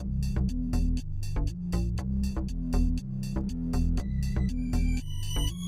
Thank you.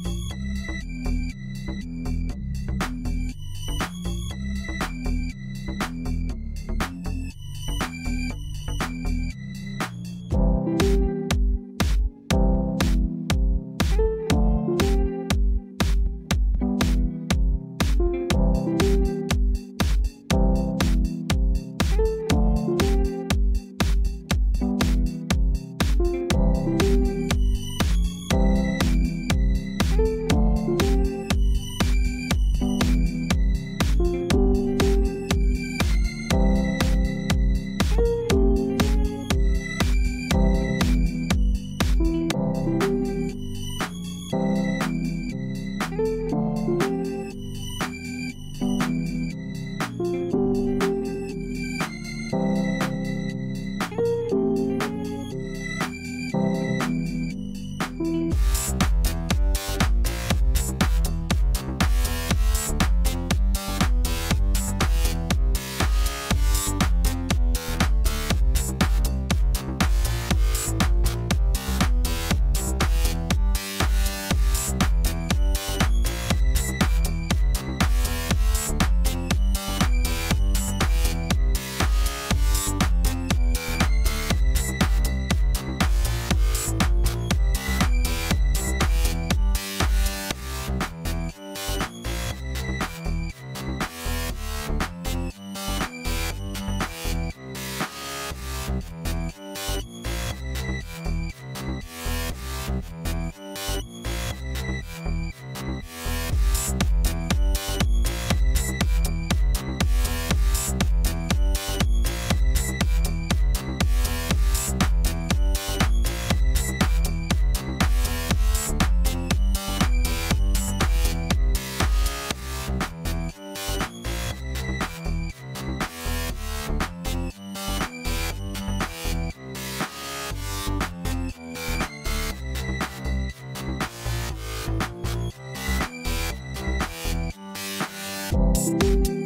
you